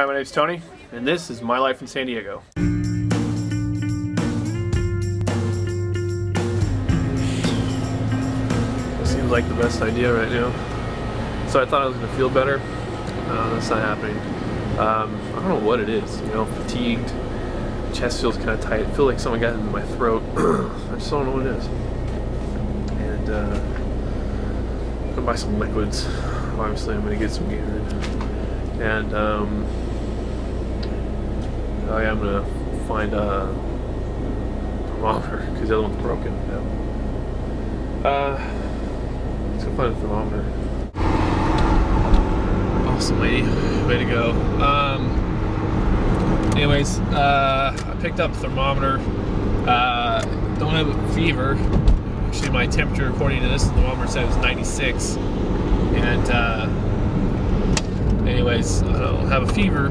Hi, my name's Tony, and this is My Life in San Diego. seems like the best idea right now. So I thought I was going to feel better. Uh, that's not happening. Um, I don't know what it is, you know, fatigued, chest feels kind of tight. I feel like someone got into my throat. I just don't know what it is. And uh, I'm gonna buy some liquids. Obviously, I'm gonna get some Gatorade. And um, oh yeah, I'm gonna find a thermometer because the other one's broken. Yeah. Uh, let's go find a thermometer. Awesome, lady. Way to go. Um, anyways, uh, I picked up thermometer. Uh, don't have a fever. Actually, my temperature according to this thermometer said it was 96. And, uh, anyways, I don't have a fever,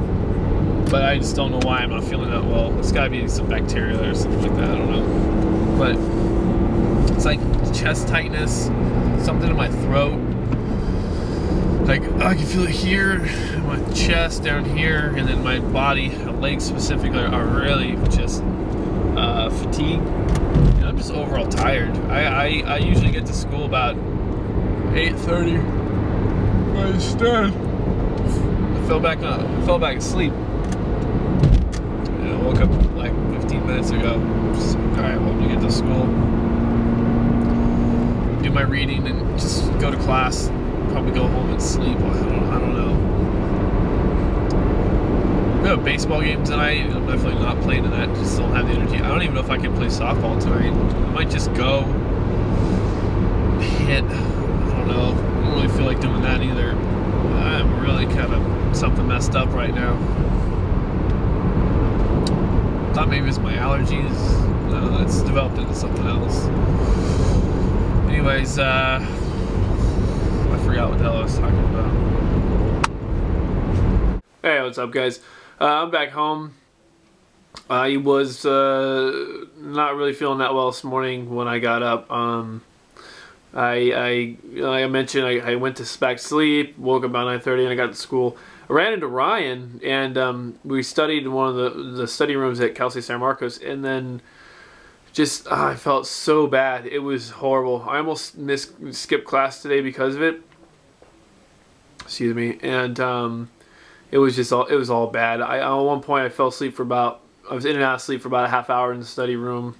but I just don't know why I'm not feeling that well. It's gotta be some bacteria or something like that. I don't know. But it's like chest tightness, something in my throat like I can feel it here, my chest down here, and then my body, legs specifically, are really just uh, fatigued. I'm just overall tired. I, I, I usually get to school about 8:30, but instead I fell back I fell back asleep. Woke up like 15 minutes ago. Just, all right, well, gonna get to school, do my reading, and just go to class probably go home and sleep. I don't, I don't know. We have a baseball game tonight. I'm definitely not playing in that. Just don't have the energy. I don't even know if I can play softball tonight. I might just go hit. I don't know. I don't really feel like doing that either. I'm really kind of something messed up right now. Thought maybe it's my allergies. No, it's developed into something else. Anyways, uh, I forgot what the hell I was talking about. Hey, what's up, guys? Uh, I'm back home. I was uh, not really feeling that well this morning when I got up. Um, I, I, like I mentioned, I, I went to back sleep, woke up about 9.30 and I got to school. I ran into Ryan and um, we studied in one of the, the study rooms at Cal State San Marcos and then just oh, I felt so bad. It was horrible. I almost missed skipped class today because of it. Excuse me. And um, it was just all it was all bad. I at one point I fell asleep for about I was in and out of sleep for about a half hour in the study room,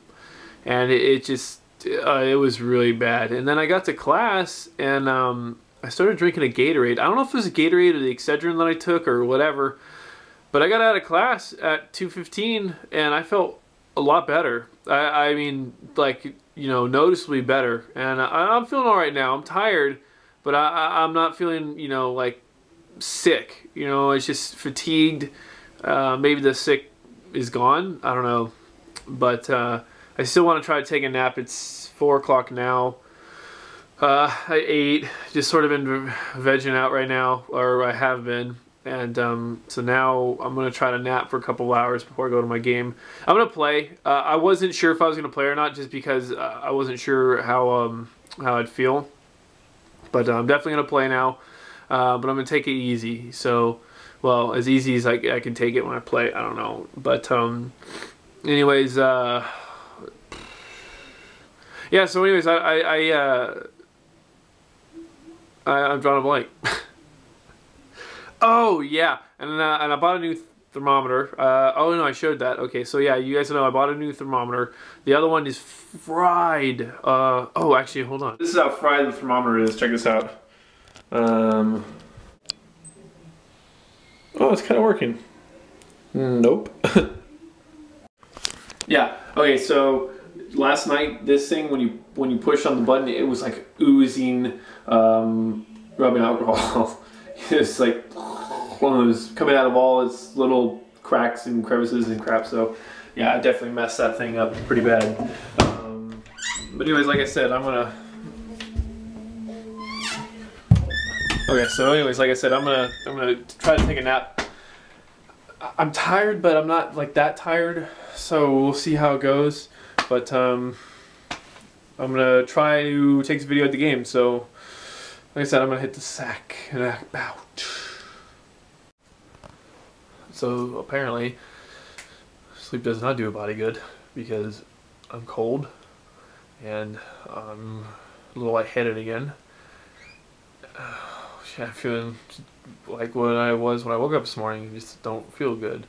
and it, it just uh, it was really bad. And then I got to class and um, I started drinking a Gatorade. I don't know if it was a Gatorade or the Excedrin that I took or whatever, but I got out of class at 2:15 and I felt a lot better. I, I mean, like you know, noticeably better. And I, am feeling all right now. I'm tired, but I, am not feeling you know like sick. You know, it's just fatigued. Uh, maybe the sick is gone. I don't know, but uh, I still want to try to take a nap. It's four o'clock now. Uh, I ate, just sort of been vegging out right now, or I have been. And um, so now I'm going to try to nap for a couple hours before I go to my game. I'm going to play. Uh, I wasn't sure if I was going to play or not just because uh, I wasn't sure how, um, how I'd feel. But uh, I'm definitely going to play now. Uh, but I'm going to take it easy. So, well, as easy as I, I can take it when I play. I don't know. But um, anyways, uh, yeah, so anyways, I, I, I, I, I'm drawing a blank. Oh yeah, and uh, and I bought a new thermometer. Uh, oh no, I showed that. Okay, so yeah, you guys know I bought a new thermometer. The other one is fried. Uh, oh, actually, hold on. This is how fried the thermometer is. Check this out. Um, oh, it's kind of working. Nope. yeah. Okay, so last night this thing when you when you push on the button, it was like oozing um, rubbing alcohol. it's like one of those coming out of all its little cracks and crevices and crap. So yeah, I definitely messed that thing up pretty bad. Um, but anyways, like I said, I'm gonna. Okay, so anyways, like I said, I'm gonna I'm gonna try to take a nap. I'm tired, but I'm not like that tired, so we'll see how it goes. But um, I'm gonna try to take this video at the game. So, like I said, I'm gonna hit the sack and about. So apparently, sleep does not do a body good because I'm cold and I'm a little lightheaded again. I'm feeling like what I was when I woke up this morning. Just don't feel good.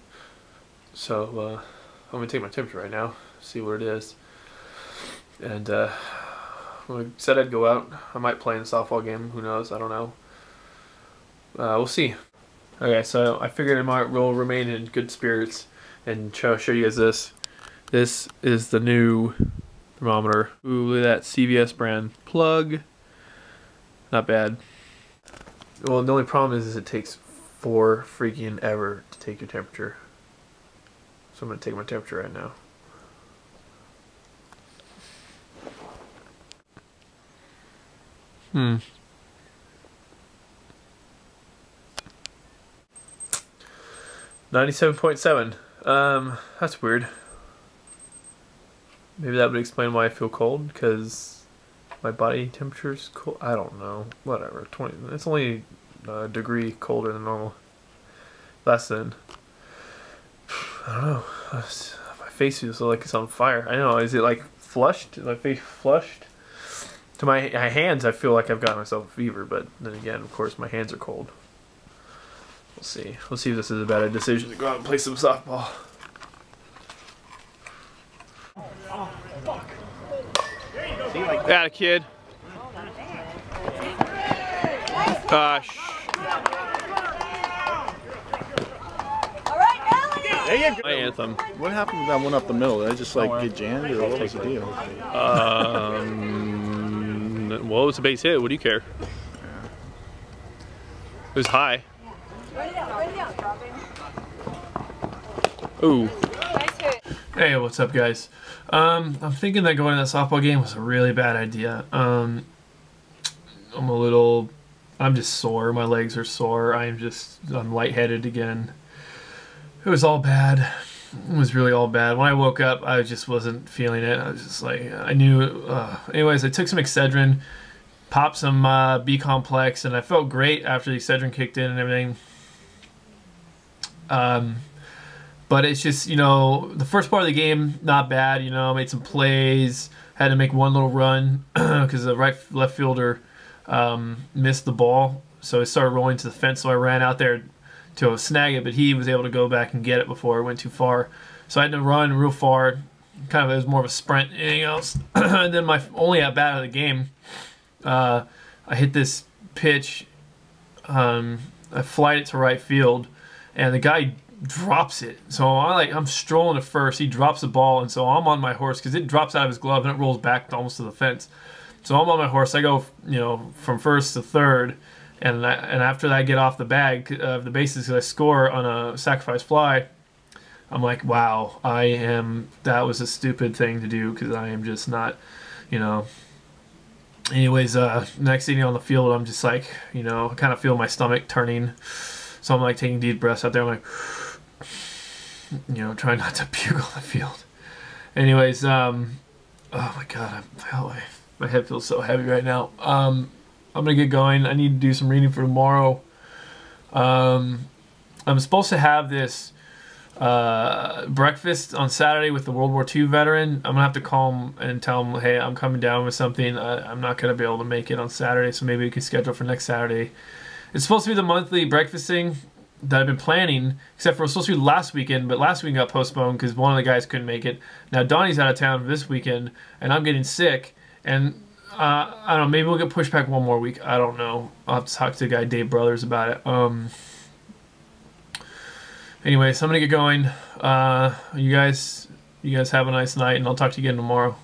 So uh, I'm gonna take my temperature right now, see what it is, and uh, I said I'd go out. I might play in a softball game. Who knows? I don't know. Uh, we'll see. Okay, so I figured I might will remain in good spirits and show, show you guys this. This is the new thermometer. Ooh, that CVS brand plug. Not bad. Well, the only problem is, is it takes four freaking ever to take your temperature. So I'm going to take my temperature right now. Hmm. Ninety-seven point seven. Um, that's weird. Maybe that would explain why I feel cold because my body temperature is cold. I don't know. Whatever. Twenty. It's only a degree colder than normal. Less than. I don't know. My face feels like it's on fire. I don't know. Is it like flushed? Is my face flushed? To my, my hands, I feel like I've got myself a fever, but then again, of course, my hands are cold. We'll see. We'll see if this is a bad decision to go out and play some softball. Oh, fuck. Got a kid. Gosh. There you. My anthem. What happened with that one up the middle? Did I just like get jammed or what was the deal? Um, well, it was a base hit. What do you care? It was high. Ooh. Hey, what's up, guys? Um, I'm thinking that going to that softball game was a really bad idea. Um, I'm a little, I'm just sore. My legs are sore. I'm just, I'm lightheaded again. It was all bad. Was really all bad. When I woke up, I just wasn't feeling it. I was just like, I knew. Uh, anyways, I took some Excedrin, popped some uh, B complex, and I felt great after the Excedrin kicked in and everything. Um, but it's just, you know, the first part of the game, not bad. You know, made some plays, had to make one little run because the right left fielder um, missed the ball. So it started rolling to the fence, so I ran out there to snag it, but he was able to go back and get it before it went too far. So I had to run real far. Kind of, it was more of a sprint, anything else. and then my only at bat of the game, uh, I hit this pitch. Um, I flight it to right field, and the guy drops it. So I like I'm strolling to first. He drops the ball, and so I'm on my horse because it drops out of his glove and it rolls back almost to the fence. So I'm on my horse. I go, you know, from first to third, and I, and after that, I get off the bag of the bases because I score on a sacrifice fly. I'm like, wow, I am. That was a stupid thing to do because I am just not, you know. Anyways, uh, next thing on the field, I'm just like, you know, I kind of feel my stomach turning. So I'm like taking deep breaths out there. I'm like, you know, trying not to puke on the field. Anyways, um, oh my god, I, my head feels so heavy right now. Um, I'm gonna get going. I need to do some reading for tomorrow. Um, I'm supposed to have this uh, breakfast on Saturday with the World War II veteran. I'm gonna have to call him and tell him, hey, I'm coming down with something. I, am not gonna be able to make it on Saturday, so maybe we can schedule for next Saturday. It's supposed to be the monthly breakfasting that I've been planning, except for it was supposed to be last weekend, but last weekend got postponed because one of the guys couldn't make it. Now Donnie's out of town this weekend, and I'm getting sick, and uh, I don't know. Maybe we'll get pushed back one more week. I don't know. I'll have to talk to the guy Dave Brothers about it. Um. Anyway, so I'm gonna get going. Uh, you guys, you guys have a nice night, and I'll talk to you again tomorrow.